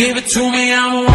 Give it to me, I'm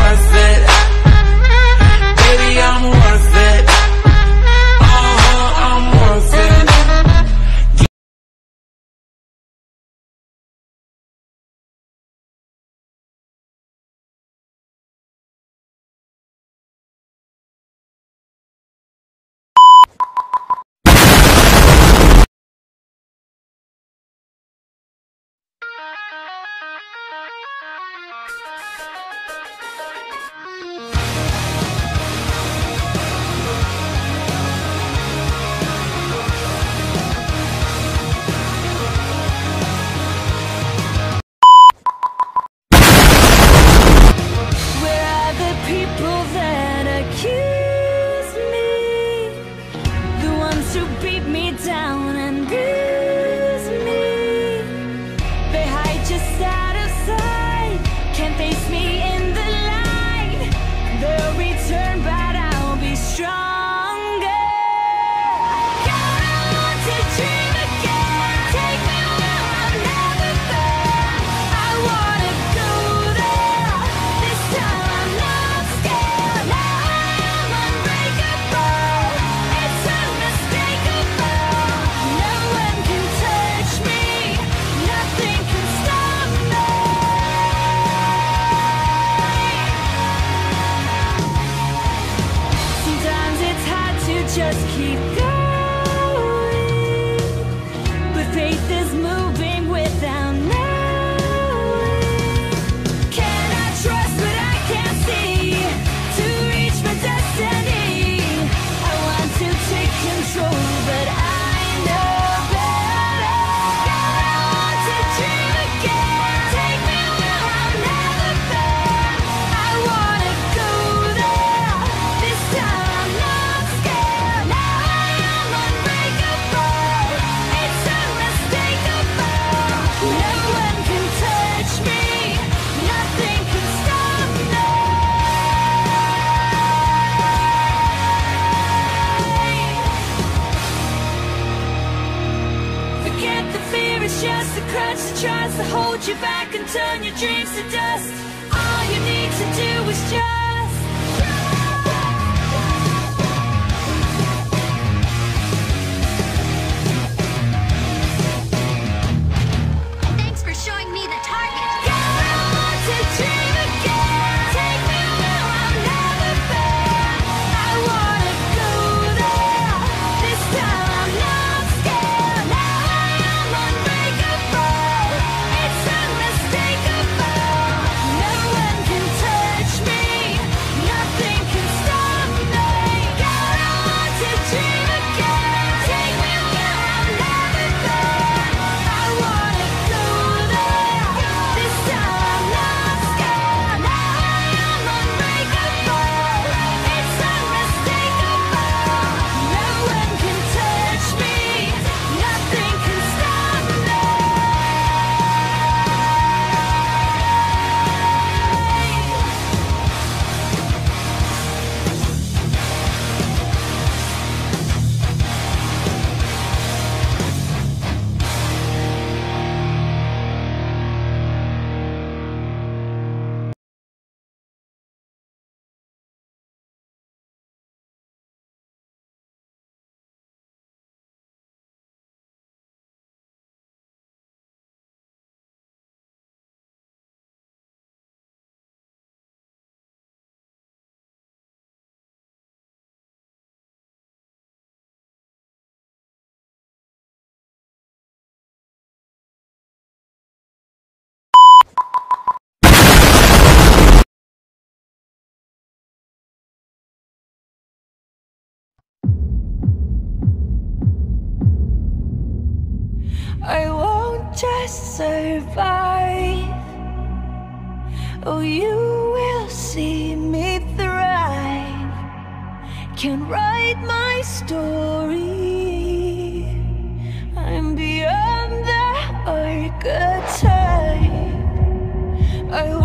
just keep going. a crutch that tries to hold you back and turn your dreams to dust. All you need to do is just. I won't just survive. Oh, you will see me thrive. Can write my story. I'm beyond the archetype. I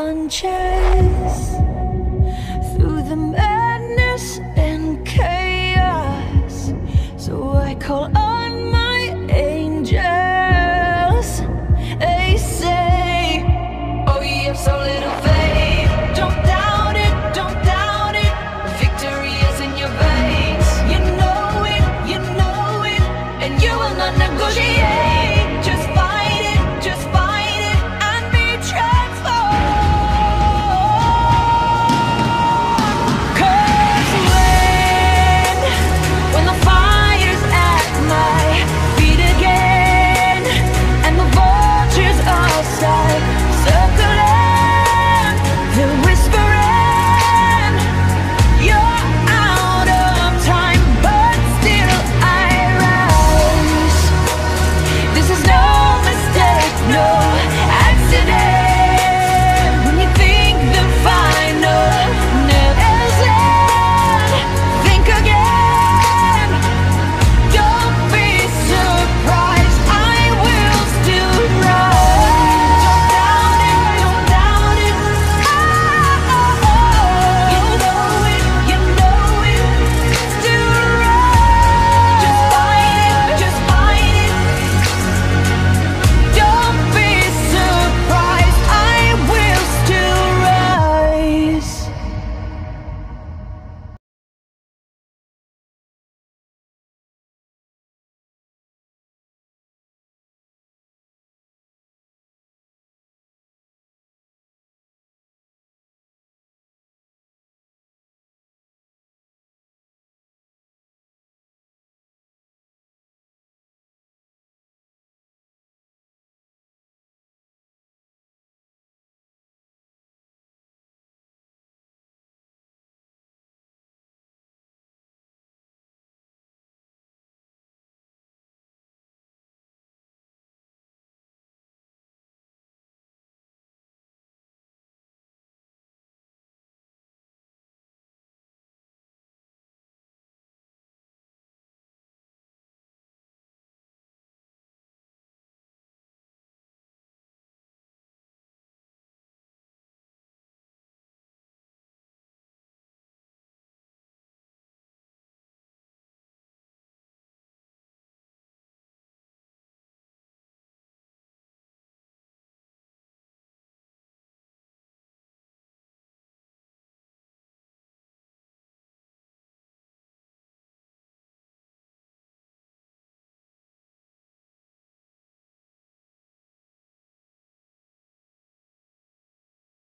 unchecked.